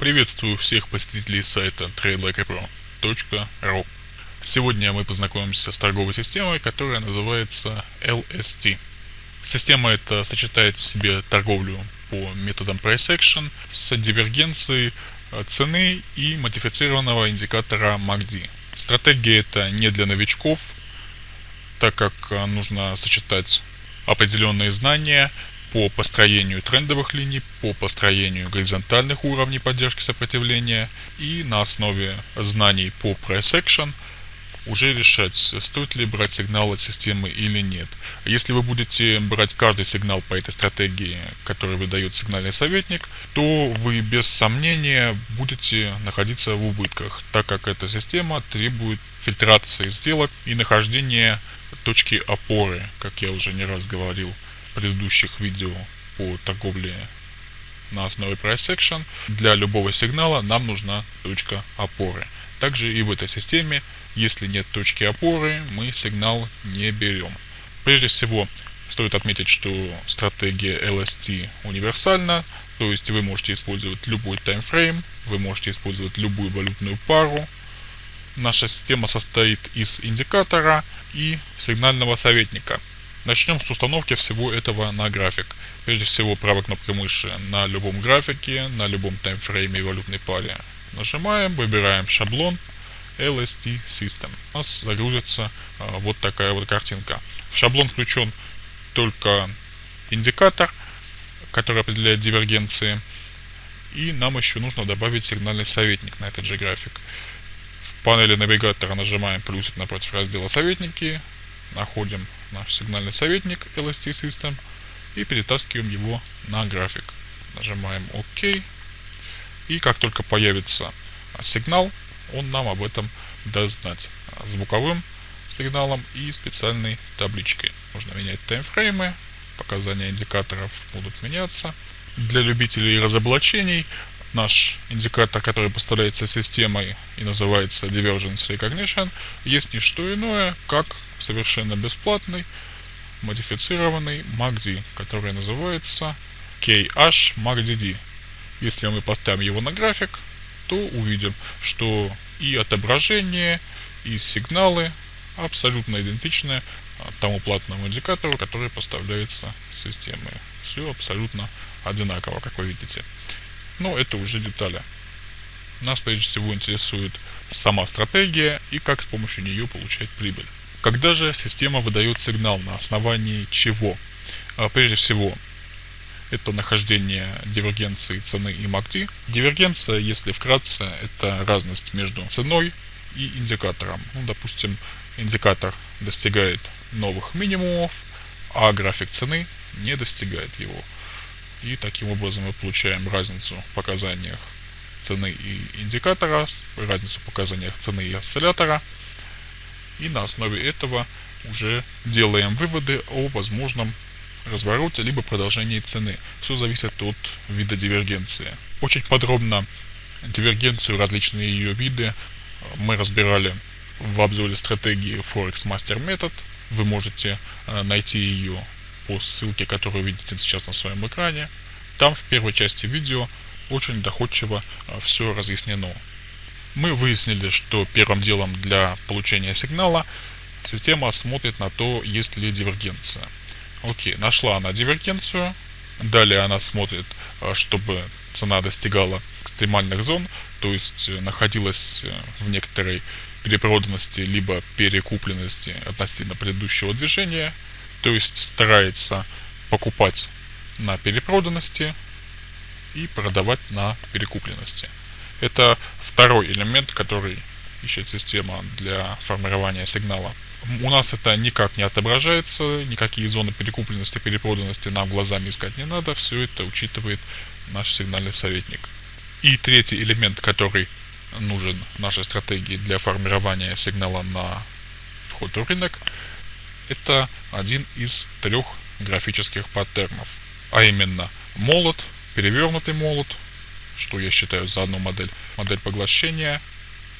Приветствую всех посетителей сайта tradelikeapro.ru Сегодня мы познакомимся с торговой системой, которая называется LST. Система эта сочетает в себе торговлю по методам price action с дивергенцией э, цены и модифицированного индикатора MACD. Стратегия это не для новичков, так как э, нужно сочетать определенные знания по построению трендовых линий, по построению горизонтальных уровней поддержки сопротивления и на основе знаний по price action уже решать, стоит ли брать сигнал от системы или нет. Если вы будете брать каждый сигнал по этой стратегии, который выдает сигнальный советник, то вы без сомнения будете находиться в убытках, так как эта система требует фильтрации сделок и нахождения точки опоры, как я уже не раз говорил предыдущих видео по торговле на основе price action, для любого сигнала нам нужна точка опоры. Также и в этой системе, если нет точки опоры, мы сигнал не берем. Прежде всего, стоит отметить, что стратегия LST универсальна, то есть вы можете использовать любой таймфрейм, вы можете использовать любую валютную пару. Наша система состоит из индикатора и сигнального советника. Начнем с установки всего этого на график. Прежде всего правой кнопкой мыши на любом графике, на любом таймфрейме и валютной паре. Нажимаем, выбираем шаблон LST System. У нас загрузится а, вот такая вот картинка. В шаблон включен только индикатор, который определяет дивергенции. И нам еще нужно добавить сигнальный советник на этот же график. В панели навигатора нажимаем плюсик напротив раздела «Советники», находим наш сигнальный советник LST System и перетаскиваем его на график. Нажимаем ОК. И как только появится сигнал, он нам об этом даст знать звуковым сигналом и специальной табличкой. Можно менять таймфреймы, показания индикаторов будут меняться. Для любителей разоблачений наш индикатор, который поставляется системой и называется Divergence Recognition, есть не что иное, как совершенно бесплатный модифицированный MACD, который называется KH MACDD. Если мы поставим его на график, то увидим, что и отображение, и сигналы абсолютно идентичны тому платному индикатору, который поставляется системой. Все абсолютно одинаково, как вы видите. Но это уже детали. Нас прежде всего интересует сама стратегия и как с помощью нее получать прибыль. Когда же система выдает сигнал, на основании чего? А, прежде всего, это нахождение дивергенции цены и MACD. Дивергенция, если вкратце, это разность между ценой и индикатором. Ну, допустим, индикатор достигает новых минимумов, а график цены не достигает его. И таким образом мы получаем разницу в показаниях цены и индикатора, разницу в показаниях цены и осциллятора. И на основе этого уже делаем выводы о возможном развороте либо продолжении цены. Все зависит от вида дивергенции. Очень подробно дивергенцию, различные ее виды мы разбирали в обзоре стратегии Forex Master Method. Вы можете э, найти ее по ссылке, которую видите сейчас на своем экране. Там в первой части видео очень доходчиво а, все разъяснено. Мы выяснили, что первым делом для получения сигнала система смотрит на то, есть ли дивергенция. Окей, нашла она дивергенцию. Далее она смотрит, а, чтобы цена достигала экстремальных зон, то есть э, находилась э, в некоторой перепроданности либо перекупленности относительно предыдущего движения то есть старается покупать на перепроданности и продавать на перекупленности. Это второй элемент, который ищет система для формирования сигнала. У нас это никак не отображается, никакие зоны перекупленности, перепроданности нам глазами искать не надо, все это учитывает наш сигнальный советник. И третий элемент, который нужен нашей стратегии для формирования сигнала на вход в рынок, это один из трех графических паттернов, а именно молот, перевернутый молот, что я считаю за одну модель, модель поглощения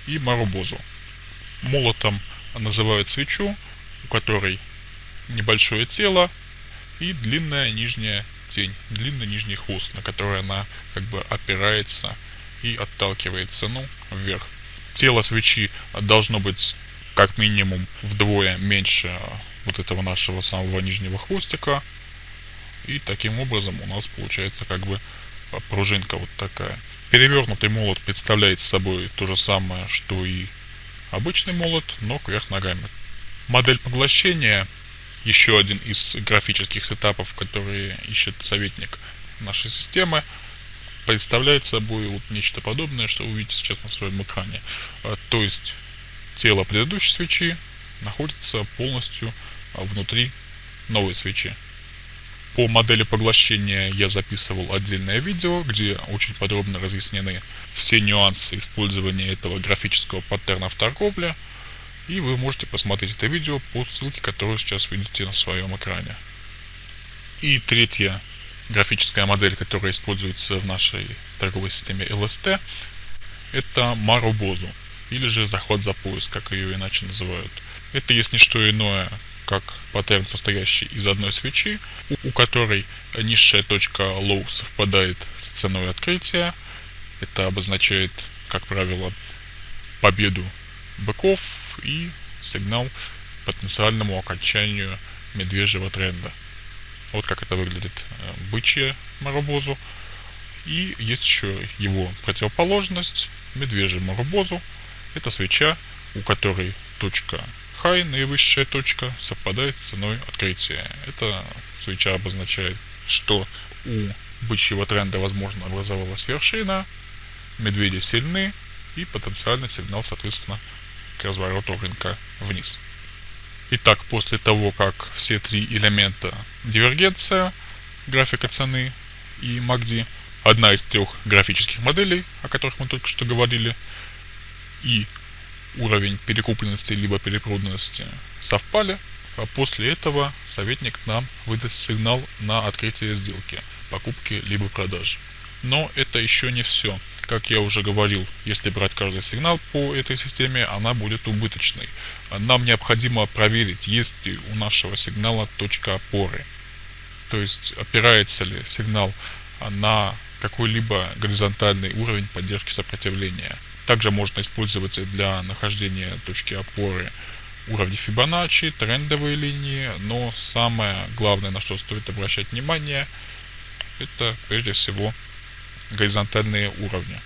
и марубозу. Молотом называют свечу, у которой небольшое тело и длинная нижняя тень, длинный нижний хвост, на который она как бы опирается и отталкивает цену вверх. Тело свечи должно быть как минимум вдвое меньше вот этого нашего самого нижнего хвостика. И таким образом у нас получается как бы пружинка вот такая. Перевернутый молот представляет собой то же самое, что и обычный молот, но кверх ногами. Модель поглощения еще один из графических сетапов, которые ищет советник нашей системы, представляет собой вот нечто подобное, что вы видите сейчас на своем экране. А, то есть тело предыдущей свечи находится полностью а, внутри новой свечи. По модели поглощения я записывал отдельное видео, где очень подробно разъяснены все нюансы использования этого графического паттерна в торговле. И вы можете посмотреть это видео по ссылке, которую сейчас видите на своем экране. И третья графическая модель, которая используется в нашей торговой системе LST, это Marubozу, или же заход за пояс, как ее иначе называют. Это есть не что иное, как паттерн, состоящий из одной свечи, у которой низшая точка low совпадает с ценой открытия. Это обозначает, как правило, победу быков и сигнал потенциальному окончанию медвежьего тренда. Вот как это выглядит э, бычье Марубозу. И есть еще его противоположность, медвежий Марубозу. Это свеча, у которой точка high, наивысшая точка, совпадает с ценой открытия. Это свеча обозначает, что у бычьего тренда возможно образовалась вершина, медведи сильны и потенциальный сигнал, соответственно, к развороту рынка вниз. Итак, после того, как все три элемента дивергенция, графика цены и MACD, одна из трех графических моделей, о которых мы только что говорили, и уровень перекупленности либо перепроданности совпали, а после этого советник нам выдаст сигнал на открытие сделки, покупки либо продажи. Но это еще не все. Как я уже говорил, если брать каждый сигнал по этой системе, она будет убыточной. Нам необходимо проверить, есть ли у нашего сигнала точка опоры. То есть опирается ли сигнал на какой-либо горизонтальный уровень поддержки сопротивления. Также можно использовать для нахождения точки опоры уровни Фибоначчи, трендовые линии, но самое главное, на что стоит обращать внимание, это прежде всего горизонтальные уровни.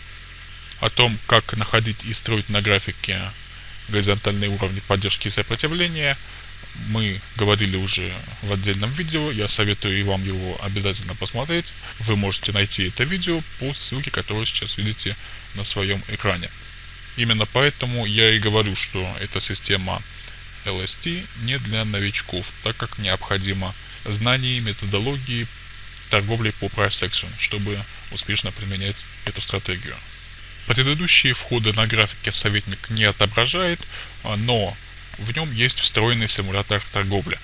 О том, как находить и строить на графике горизонтальные уровни поддержки и сопротивления, мы говорили уже в отдельном видео, я советую и вам его обязательно посмотреть. Вы можете найти это видео по ссылке, которую сейчас видите на своем экране. Именно поэтому я и говорю, что эта система LST не для новичков, так как необходимо знание методологии торговли по price action, чтобы успешно применять эту стратегию. Предыдущие входы на графике советник не отображает, но в нем есть встроенный симулятор торговли.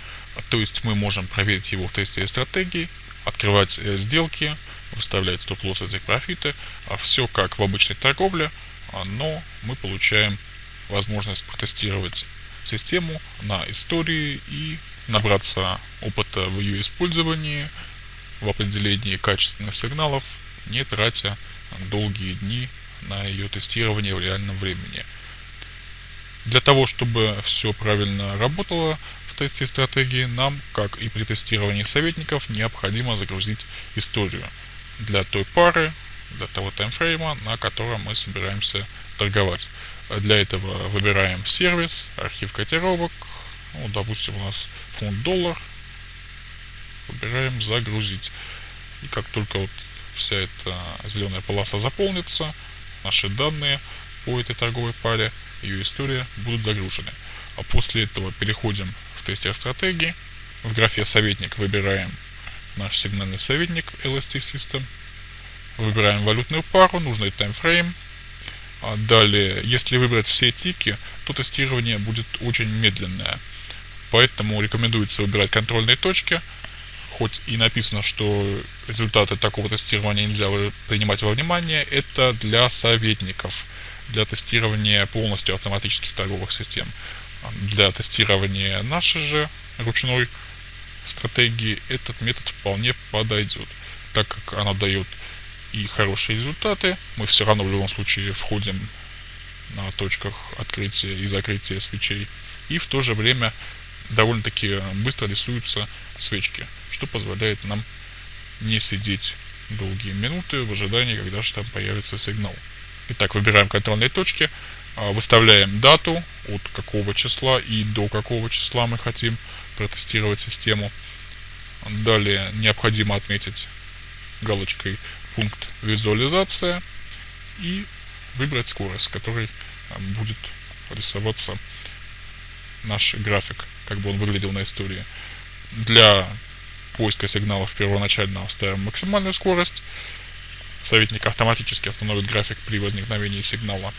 То есть мы можем проверить его в тесте стратегии, открывать э, сделки, выставлять стоп-лоссы за профиты, а все как в обычной торговле, а, но мы получаем возможность протестировать систему на истории и набраться опыта в ее использовании, в определении качественных сигналов, не тратя долгие дни на ее тестирование в реальном времени. Для того, чтобы все правильно работало в тесте стратегии, нам, как и при тестировании советников, необходимо загрузить историю для той пары, для того таймфрейма, на котором мы собираемся торговать. Для этого выбираем сервис, архив котировок, ну, допустим у нас фунт доллар, выбираем загрузить. И как только вот вся эта зеленая полоса заполнится, наши данные по этой торговой паре, ее история будут загружены. А после этого переходим в тестер стратегии. В графе советник выбираем наш сигнальный советник LST System. Выбираем валютную пару, нужный таймфрейм. А далее, если выбрать все тики, то тестирование будет очень медленное. Поэтому рекомендуется выбирать контрольные точки, хоть и написано, что результаты такого тестирования нельзя принимать во внимание, это для советников, для тестирования полностью автоматических торговых систем. Для тестирования нашей же ручной стратегии этот метод вполне подойдет, так как она дает и хорошие результаты, мы все равно в любом случае входим на точках открытия и закрытия свечей. И в то же время довольно-таки быстро рисуются свечки, что позволяет нам не сидеть долгие минуты в ожидании, когда же там появится сигнал. Итак, выбираем контрольные точки, а, выставляем дату, от какого числа и до какого числа мы хотим протестировать систему. Далее необходимо отметить галочкой пункт визуализация и выбрать скорость, с которой а, будет рисоваться наш график, как бы он выглядел на истории. Для поиска сигналов первоначально ставим максимальную скорость. Советник автоматически остановит график при возникновении сигнала.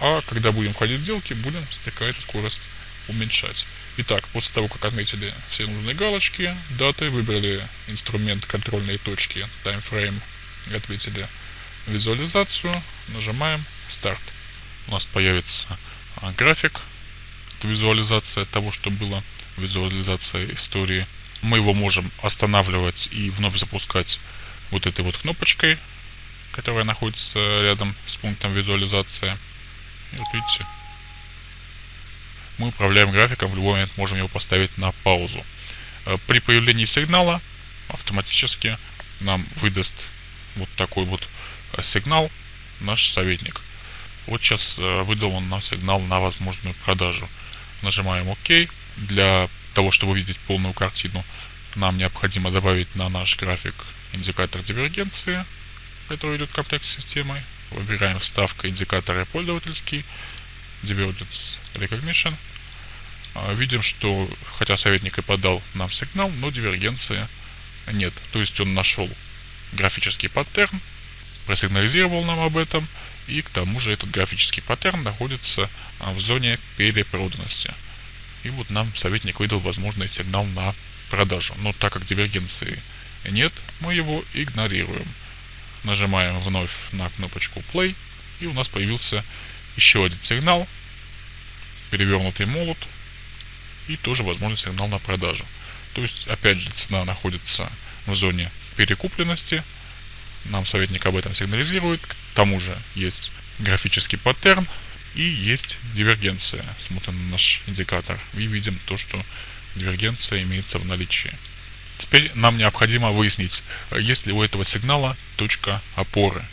А когда будем входить в сделки, будем эту скорость уменьшать. Итак, после того, как отметили все нужные галочки, даты, выбрали инструмент контрольные точки, таймфрейм, отметили визуализацию, нажимаем старт. У нас появится а, график, это визуализация того, что было, визуализация истории. Мы его можем останавливать и вновь запускать вот этой вот кнопочкой, которая находится рядом с пунктом визуализация. И вот видите, мы управляем графиком, в любой момент можем его поставить на паузу. Э, при появлении сигнала автоматически нам выдаст вот такой вот э, сигнал наш советник. Вот сейчас э, выдал он нам сигнал на возможную продажу. Нажимаем ОК. Для того, чтобы увидеть полную картину, нам необходимо добавить на наш график индикатор дивергенции, который идет в комплекте с системой. Выбираем вставка индикатора пользовательский, Divergence Recognition. А, видим, что хотя советник и подал нам сигнал, но дивергенции нет. То есть он нашел графический паттерн, просигнализировал нам об этом, и к тому же этот графический паттерн находится а, в зоне перепроданности. И вот нам советник выдал возможный сигнал на продажу. Но так как дивергенции нет, мы его игнорируем. Нажимаем вновь на кнопочку Play, и у нас появился еще один сигнал, перевернутый молот, и тоже возможный сигнал на продажу. То есть, опять же, цена находится в зоне перекупленности, нам советник об этом сигнализирует, к тому же есть графический паттерн и есть дивергенция. Смотрим на наш индикатор и видим то, что дивергенция имеется в наличии. Теперь нам необходимо выяснить, есть ли у этого сигнала точка опоры.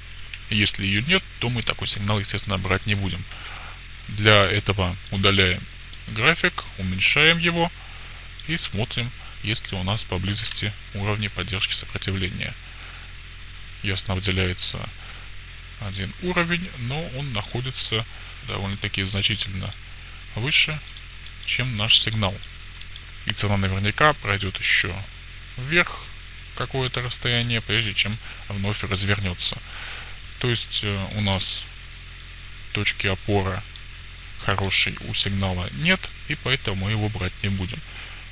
Если ее нет, то мы такой сигнал, естественно, брать не будем. Для этого удаляем график, уменьшаем его и смотрим, есть ли у нас поблизости уровни поддержки сопротивления. Ясно выделяется один уровень, но он находится довольно-таки значительно выше, чем наш сигнал. И цена наверняка пройдет еще вверх какое-то расстояние, прежде чем вновь развернется. То есть э, у нас точки опоры хорошей у сигнала нет, и поэтому его брать не будем.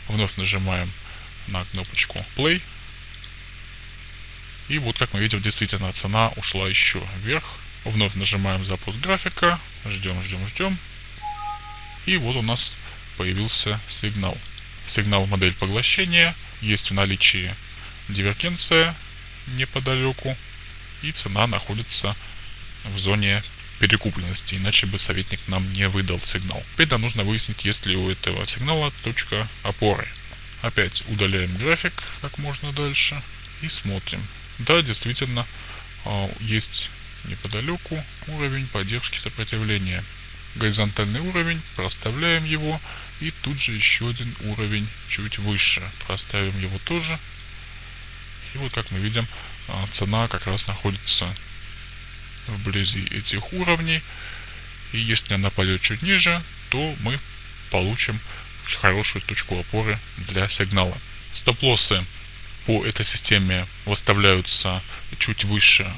Вновь нажимаем на кнопочку Play. И вот как мы видим, действительно цена ушла еще вверх. Вновь нажимаем запуск графика, ждем, ждем, ждем. И вот у нас появился сигнал. Сигнал модель поглощения есть в наличии дивергенция неподалеку, и цена находится в зоне перекупленности, иначе бы советник нам не выдал сигнал. Теперь нам нужно выяснить, есть ли у этого сигнала точка опоры. Опять удаляем график как можно дальше и смотрим. Да, действительно, а, есть неподалеку уровень поддержки сопротивления. Горизонтальный уровень, проставляем его и тут же еще один уровень чуть выше. Проставим его тоже. И вот как мы видим, а, цена как раз находится вблизи этих уровней. И если она пойдет чуть ниже, то мы получим хорошую точку опоры для сигнала. Стоп-лоссы по этой системе выставляются чуть выше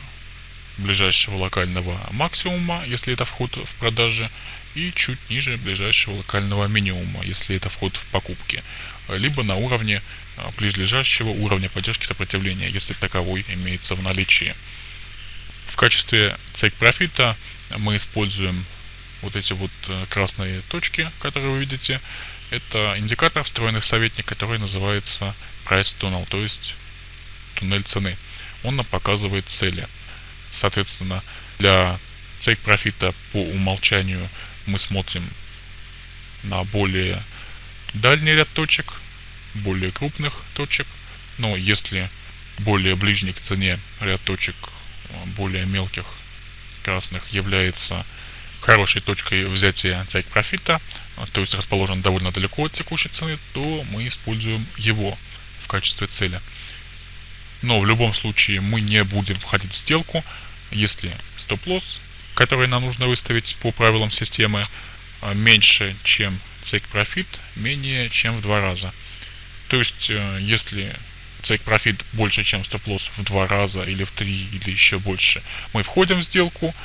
ближайшего локального максимума, если это вход в продаже, и чуть ниже ближайшего локального минимума, если это вход в покупки, либо на уровне а, ближайшего уровня поддержки сопротивления, если таковой имеется в наличии. В качестве цель профита мы используем вот эти вот э, красные точки, которые вы видите. Это индикатор встроенный в советник, который называется Price Tunnel, то есть туннель цены. он нам показывает цели. Соответственно, для take профита по умолчанию мы смотрим на более дальний ряд точек, более крупных точек. Но если более ближний к цене ряд точек более мелких красных является хорошей точкой взятия take э, то есть расположен довольно далеко от текущей цены, то мы используем его в качестве цели. Но в любом случае мы не будем входить в сделку, если стоп-лосс, который нам нужно выставить по правилам системы, э, меньше, чем take profit, менее, чем в два раза. То есть, э, если take profit больше, чем стоп-лосс в два раза, или в три, или еще больше, мы входим в сделку,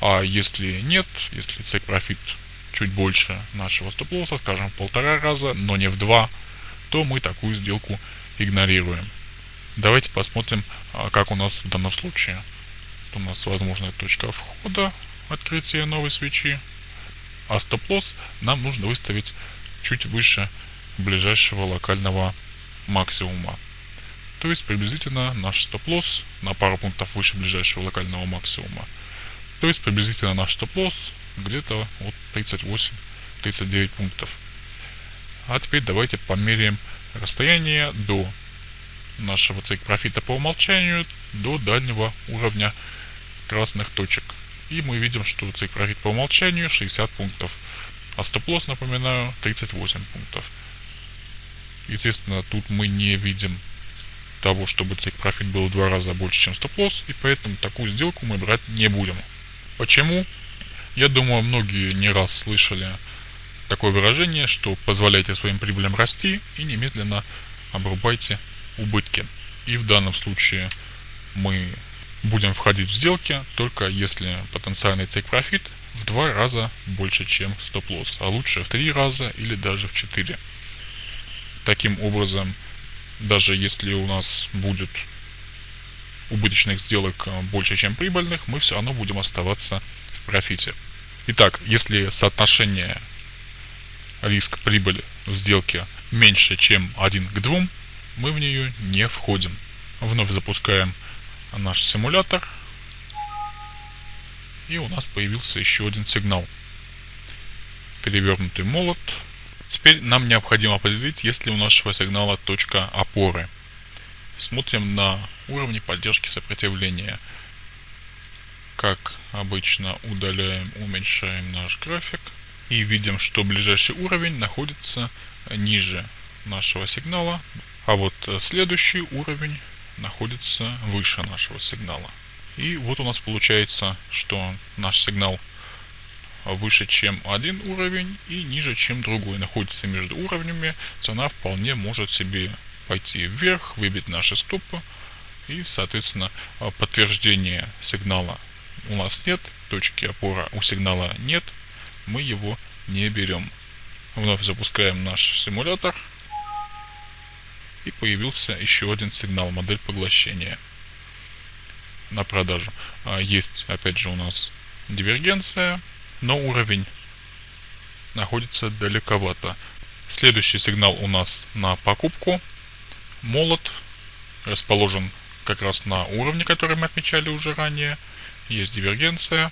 а если нет, если take profit чуть больше нашего стоп-лосса, скажем, в полтора раза, но не в два, то мы такую сделку игнорируем. Давайте посмотрим, а, как у нас в данном случае. У нас возможная точка входа, открытие новой свечи, а стоп-лосс нам нужно выставить чуть выше ближайшего локального максимума. То есть приблизительно наш стоп-лосс на пару пунктов выше ближайшего локального максимума. То есть приблизительно наш стоп-лосс где-то от 38-39 пунктов. А теперь давайте померяем расстояние до нашего цик профита по умолчанию до дальнего уровня красных точек. И мы видим, что цик профит по умолчанию 60 пунктов. А стоп-лосс, напоминаю, 38 пунктов. Естественно, тут мы не видим того, чтобы цик профит был в два раза больше, чем стоп-лосс, и поэтому такую сделку мы брать не будем. Почему? Я думаю, многие не раз слышали такое выражение, что позволяйте своим прибылям расти и немедленно обрубайте убытки. И в данном случае мы будем входить в сделки только если потенциальный take profit в два раза больше, чем стоп-лосс, а лучше в три раза или даже в четыре. Таким образом, даже если у нас будет убыточных сделок э, больше, чем прибыльных, мы все равно будем оставаться в профите. Итак, если соотношение риск-прибыль в сделке меньше, чем 1 к 2, мы в нее не входим. Вновь запускаем наш симулятор. И у нас появился еще один сигнал. Перевернутый молот. Теперь нам необходимо определить, есть ли у нашего сигнала точка опоры. Смотрим на уровни поддержки сопротивления. Как обычно удаляем, уменьшаем наш график. И видим, что ближайший уровень находится ниже нашего сигнала. А вот следующий уровень находится выше нашего сигнала. И вот у нас получается, что наш сигнал выше, чем один уровень и ниже, чем другой. Находится между уровнями, цена вполне может себе пойти вверх, выбить наши стопы. И, соответственно, подтверждения сигнала у нас нет, точки опора у сигнала нет, мы его не берем. Вновь запускаем наш симулятор и появился еще один сигнал модель поглощения на продажу. А, есть опять же у нас дивергенция, но уровень находится далековато. Следующий сигнал у нас на покупку. Молот расположен как раз на уровне, который мы отмечали уже ранее. Есть дивергенция.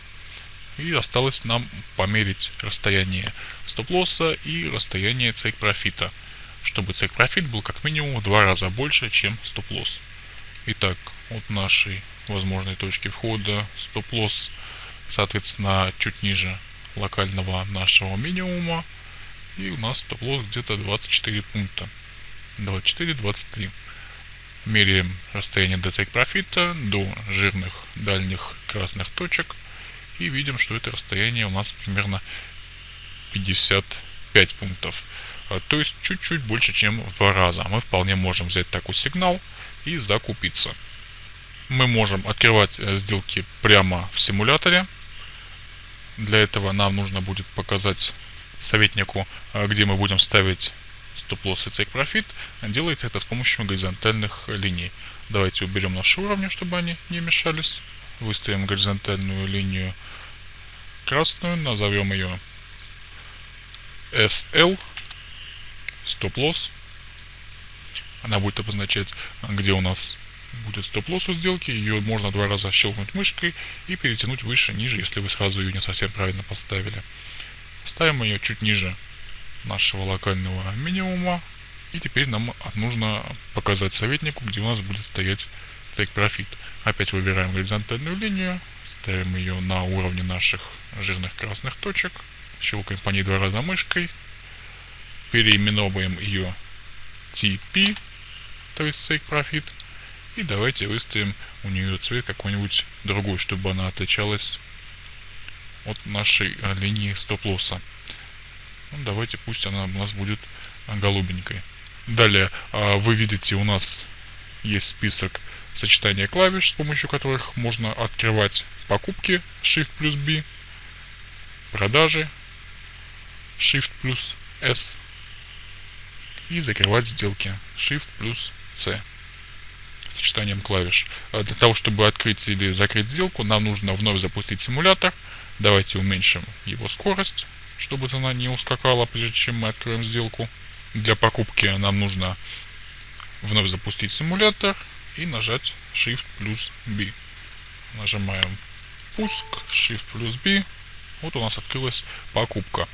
И осталось нам померить расстояние стоп-лосса и расстояние цейк профита чтобы цек профит был как минимум в два раза больше, чем стоп-лосс. Итак, от нашей возможной точки входа стоп-лосс, соответственно, чуть ниже локального нашего минимума. И у нас стоп-лосс где-то 24 пункта. 24-23. Меряем расстояние до цек профита, до жирных дальних красных точек. И видим, что это расстояние у нас примерно 55 пунктов. А, то есть чуть-чуть больше, чем в два раза. Мы вполне можем взять такой сигнал и закупиться. Мы можем открывать э, сделки прямо в симуляторе. Для этого нам нужно будет показать советнику, э, где мы будем ставить стоп-лосс и profit. Делается это с помощью горизонтальных линий. Давайте уберем наши уровни, чтобы они не мешались. Выставим горизонтальную линию красную, назовем ее SL стоп-лосс. Она будет обозначать, где у нас будет стоп-лосс у сделки, ее можно два раза щелкнуть мышкой и перетянуть выше, ниже, если вы сразу ее не совсем правильно поставили. Ставим ее чуть ниже нашего локального минимума, и теперь нам нужно показать советнику, где у нас будет стоять take profit. Опять выбираем горизонтальную линию, ставим ее на уровне наших жирных красных точек, щелкаем по ней два раза мышкой, переименовываем ее TP, то есть take profit, и давайте выставим у нее цвет какой-нибудь другой, чтобы она отличалась от нашей а, линии стоп-лосса. Ну, давайте пусть она у нас будет голубенькой. Далее а, вы видите у нас есть список сочетания клавиш, с помощью которых можно открывать покупки Shift плюс B, продажи Shift плюс S и закрывать сделки Shift плюс C сочетанием клавиш. А для того, чтобы открыть или закрыть сделку, нам нужно вновь запустить симулятор. Давайте уменьшим его скорость, чтобы она не ускакала, прежде чем мы откроем сделку. Для покупки нам нужно вновь запустить симулятор и нажать Shift плюс B. Нажимаем пуск, Shift плюс B. Вот у нас открылась покупка.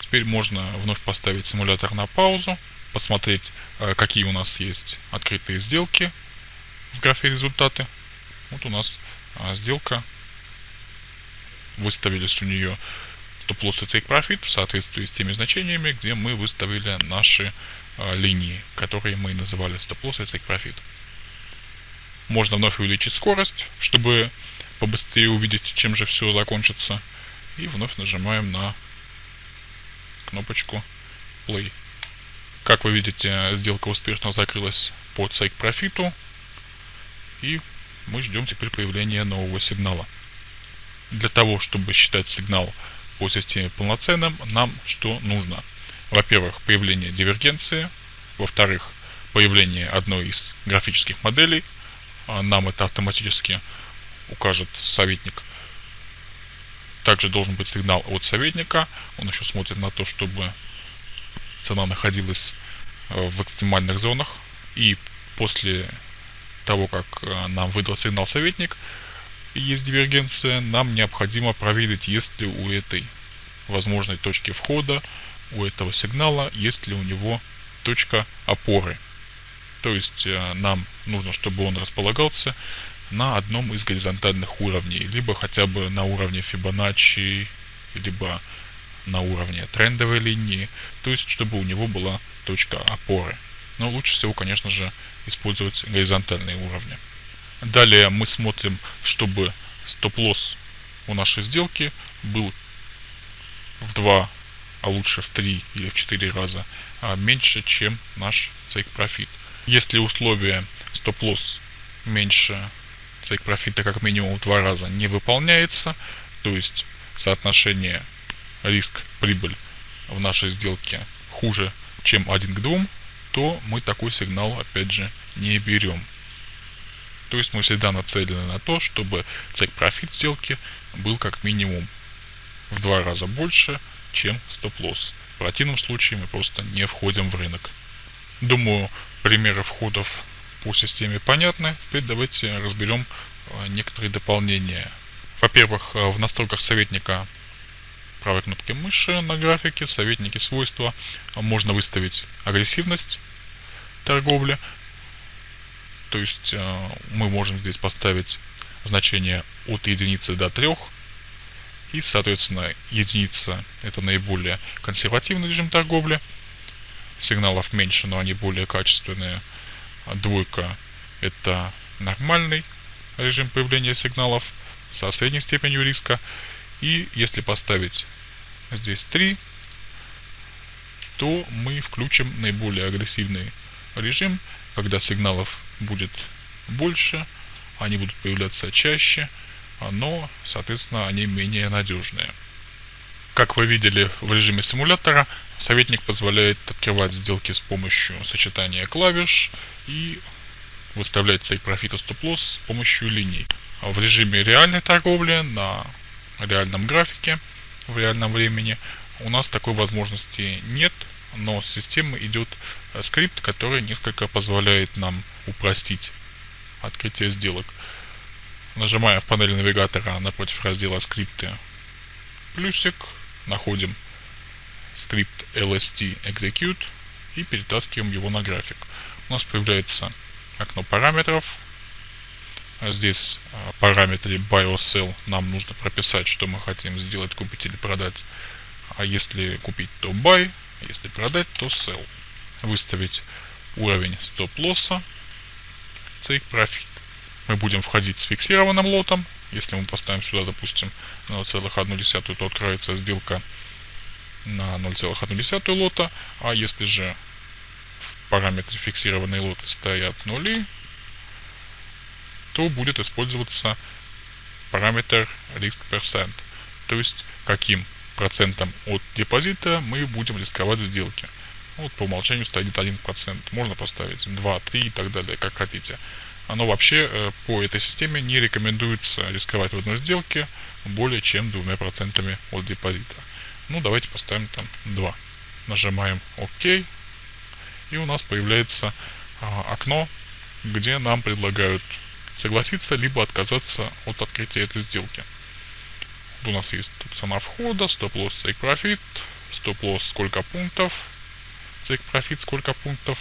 Теперь можно вновь поставить симулятор на паузу, посмотреть, э, какие у нас есть открытые сделки в графе результаты. Вот у нас а, сделка. Выставились у нее стоп-лосс и take profit в соответствии с теми значениями, где мы выставили наши а, линии, которые мы называли стоп-лосс и take profit. Можно вновь увеличить скорость, чтобы побыстрее увидеть, чем же все закончится. И вновь нажимаем на кнопочку play. Как вы видите, сделка успешно закрылась по take profit и мы ждем теперь появления нового сигнала. Для того, чтобы считать сигнал по системе полноценным, нам что нужно? Во-первых, появление дивергенции, во-вторых, появление одной из графических моделей, а нам это автоматически укажет советник. Также должен быть сигнал от советника, он еще смотрит на то, чтобы цена находилась э, в экстремальных зонах, и после того, как э, нам выдал сигнал советник, есть дивергенция, нам необходимо проверить, есть ли у этой возможной точки входа, у этого сигнала, есть ли у него точка опоры. То есть э, нам нужно, чтобы он располагался на одном из горизонтальных уровней, либо хотя бы на уровне Фибоначчи, либо на уровне трендовой линии, то есть чтобы у него была точка опоры. Но лучше всего, конечно же, использовать горизонтальные уровни. Далее мы смотрим, чтобы стоп-лосс у нашей сделки был в 2, а лучше в 3 или в 4 раза а меньше, чем наш take profit. Если условие стоп-лосс меньше take профита как минимум в 2 раза не выполняется, то есть соотношение риск-прибыль в нашей сделке хуже, чем 1 к 2, то мы такой сигнал опять же не берем. То есть мы всегда нацелены на то, чтобы цек профит сделки был как минимум в два раза больше, чем стоп-лосс. В противном случае мы просто не входим в рынок. Думаю, примеры входов по системе понятны. Теперь давайте разберем э, некоторые дополнения. Во-первых, э, в настройках советника правой кнопки мыши на графике, советники свойства, можно выставить агрессивность торговли. То есть э, мы можем здесь поставить значение от единицы до 3. И, соответственно, единица это наиболее консервативный режим торговли. Сигналов меньше, но они более качественные. Двойка это нормальный режим появления сигналов со средней степенью риска. И если поставить здесь 3, то мы включим наиболее агрессивный режим, когда сигналов будет больше, они будут появляться чаще, но, соответственно, они менее надежные. Как вы видели в режиме симулятора, советник позволяет открывать сделки с помощью сочетания клавиш и выставлять take profit и stop loss с помощью линий. В режиме реальной торговли на реальном графике в реальном времени. У нас такой возможности нет, но с системы идет э, скрипт, который несколько позволяет нам упростить открытия сделок. Нажимаем в панели навигатора напротив раздела скрипты плюсик, находим скрипт lst execute и перетаскиваем его на график. У нас появляется окно параметров. А здесь а, параметре buy нам нужно прописать, что мы хотим сделать, купить или продать. А если купить, то buy, если продать, то sell. Выставить уровень стоп-лосса, take profit. Мы будем входить с фиксированным лотом. Если мы поставим сюда, допустим, 0,1, то откроется сделка на 0,1 лота. А если же в параметре фиксированные лоты стоят нули, то будет использоваться параметр risk percent. То есть каким процентом от депозита мы будем рисковать в сделке. Вот по умолчанию стоит 1%. Можно поставить 2, 3 и так далее, как хотите. Но вообще э, по этой системе не рекомендуется рисковать в одной сделке более чем двумя процентами от депозита. Ну давайте поставим там 2. Нажимаем ОК. И у нас появляется а, окно, где нам предлагают согласиться либо отказаться от открытия этой сделки. У нас есть тут цена входа, стоп-лосс, take profit, стоп-лосс сколько пунктов, take profit сколько пунктов,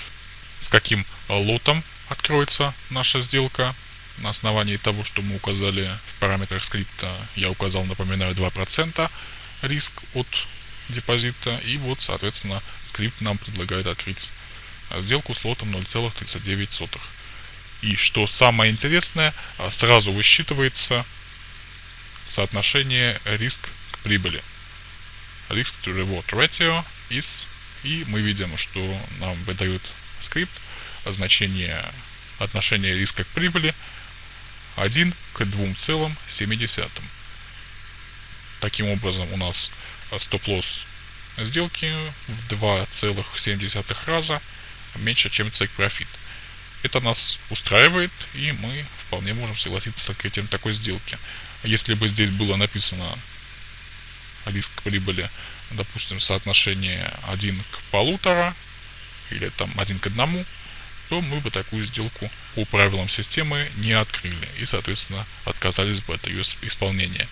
с каким лотом откроется наша сделка. На основании того, что мы указали в параметрах скрипта, я указал, напоминаю, 2% риск от депозита. И вот, соответственно, скрипт нам предлагает открыть сделку с лотом 0,39. И что самое интересное, сразу высчитывается соотношение риск к прибыли. Risk to reward ratio is, и мы видим, что нам выдают скрипт значение отношения риска к прибыли 1 к 2,7. Таким образом у нас стоп-лосс сделки в 2,7 раза меньше, чем take profit. Это нас устраивает, и мы вполне можем согласиться с открытием такой сделки. Если бы здесь было написано риск прибыли, допустим, соотношение 1 к полутора, или там 1 к 1, то мы бы такую сделку по правилам системы не открыли и, соответственно, отказались бы от ее исполнения.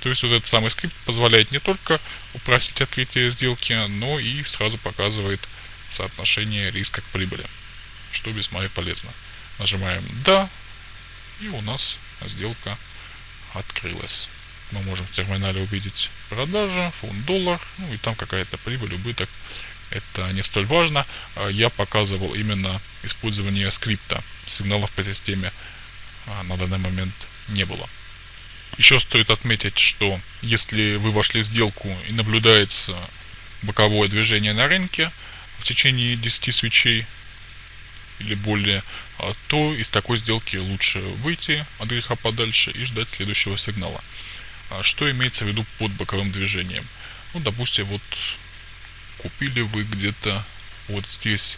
То есть вот этот самый скрипт позволяет не только упростить открытие сделки, но и сразу показывает соотношение риска к прибыли, что весьма и полезно. Нажимаем «Да», и у нас сделка открылась. Мы можем в терминале увидеть продажа, фунт доллар, ну и там какая-то прибыль, убыток это не столь важно. А, я показывал именно использование скрипта. Сигналов по системе а, на данный момент не было. Еще стоит отметить, что если вы вошли в сделку и наблюдается боковое движение на рынке в течение 10 свечей или более, а, то из такой сделки лучше выйти от греха подальше и ждать следующего сигнала. Что имеется в виду под боковым движением? Ну, допустим, вот купили вы где-то вот здесь,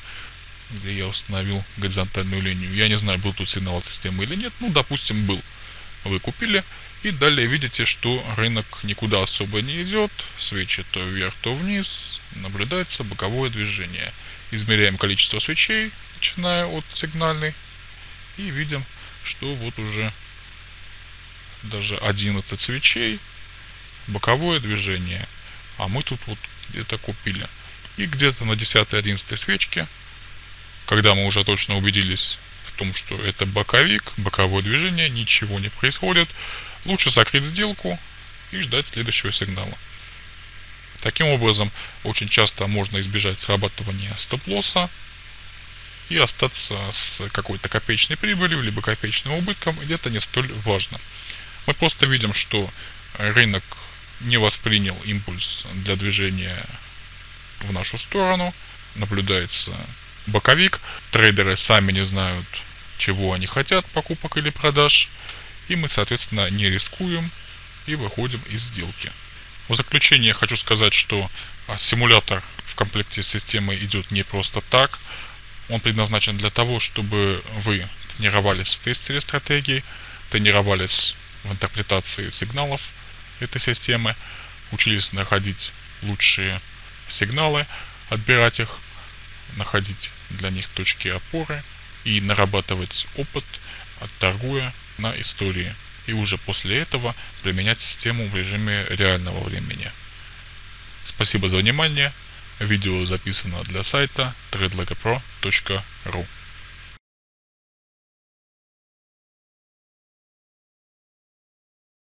где я установил горизонтальную линию. Я не знаю, был тут сигнал от системы или нет. Ну, допустим, был. Вы купили. И далее видите, что рынок никуда особо не идет. Свечи то вверх, то вниз. Наблюдается боковое движение. Измеряем количество свечей, начиная от сигнальной. И видим, что вот уже даже 11 свечей. Боковое движение. А мы тут вот где-то купили. И где-то на 10-11 свечке, когда мы уже точно убедились в том, что это боковик, боковое движение, ничего не происходит, лучше закрыть сделку и ждать следующего сигнала. Таким образом, очень часто можно избежать срабатывания стоп-лосса и остаться с какой-то копеечной прибылью, либо копеечным убытком, и это не столь важно. Мы просто видим, что рынок не воспринял импульс для движения в нашу сторону. Наблюдается боковик. Трейдеры сами не знают, чего они хотят, покупок или продаж. И мы, соответственно, не рискуем и выходим из сделки. В заключение хочу сказать, что а, симулятор в комплекте с системой идет не просто так. Он предназначен для того, чтобы вы тренировались в тестере стратегии, тренировались в интерпретации сигналов, этой системы, учились находить лучшие сигналы, отбирать их, находить для них точки опоры и нарабатывать опыт, торгуя на истории. И уже после этого применять систему в режиме реального времени. Спасибо за внимание. Видео записано для сайта tradelikeapro.ru